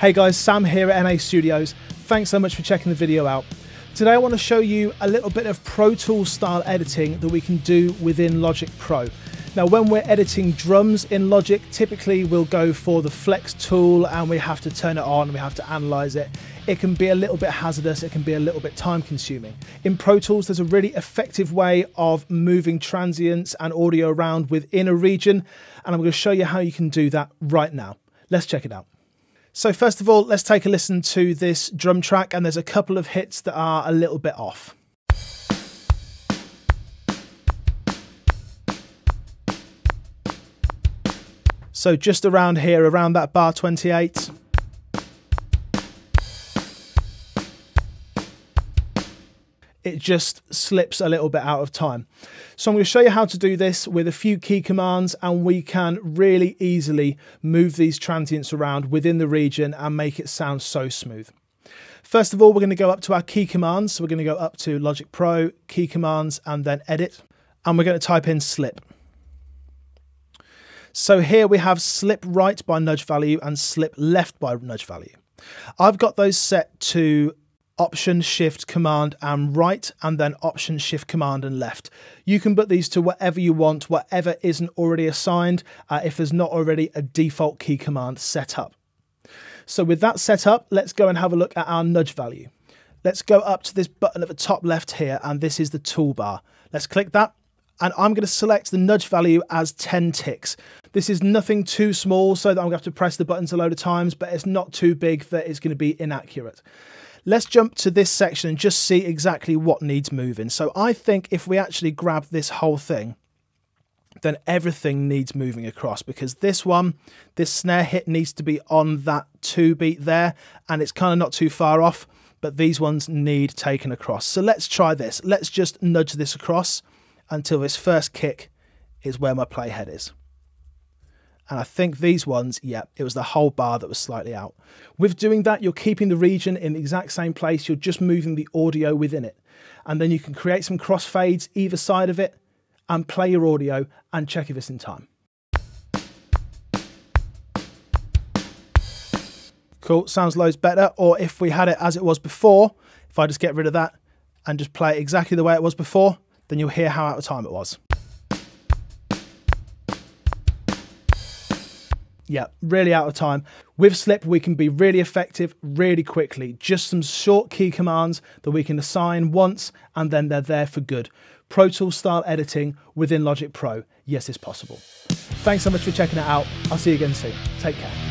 Hey guys, Sam here at NA Studios. Thanks so much for checking the video out. Today I want to show you a little bit of Pro Tools style editing that we can do within Logic Pro. Now when we're editing drums in Logic, typically we'll go for the flex tool and we have to turn it on, we have to analyze it. It can be a little bit hazardous, it can be a little bit time consuming. In Pro Tools, there's a really effective way of moving transients and audio around within a region, and I'm going to show you how you can do that right now. Let's check it out. So first of all, let's take a listen to this drum track and there's a couple of hits that are a little bit off. So just around here, around that bar 28. It just slips a little bit out of time. So I'm going to show you how to do this with a few key commands and we can really easily move these transients around within the region and make it sound so smooth. First of all, we're going to go up to our key commands. So we're going to go up to Logic Pro, key commands, and then edit. And we're going to type in slip. So here we have slip right by nudge value and slip left by nudge value. I've got those set to Option Shift Command and right, and then Option Shift Command and left. You can put these to whatever you want, whatever isn't already assigned, uh, if there's not already a default key command set up. So with that set up, let's go and have a look at our nudge value. Let's go up to this button at the top left here, and this is the toolbar. Let's click that, and I'm going to select the nudge value as 10 ticks. This is nothing too small so that I'm going to have to press the buttons a load of times, but it's not too big that it's going to be inaccurate. Let's jump to this section and just see exactly what needs moving. So I think if we actually grab this whole thing, then everything needs moving across because this one, this snare hit needs to be on that two beat there and it's kind of not too far off, but these ones need taken across. So let's try this. Let's just nudge this across until this first kick is where my playhead is. And I think these ones, yeah, it was the whole bar that was slightly out. With doing that, you're keeping the region in the exact same place. You're just moving the audio within it. And then you can create some crossfades either side of it and play your audio and check if it's in time. Cool, sounds loads better. Or if we had it as it was before, if I just get rid of that and just play it exactly the way it was before, then you'll hear how out of time it was. Yeah, really out of time. With Slip, we can be really effective really quickly. Just some short key commands that we can assign once and then they're there for good. Pro Tools style editing within Logic Pro. Yes, it's possible. Thanks so much for checking it out. I'll see you again soon. Take care.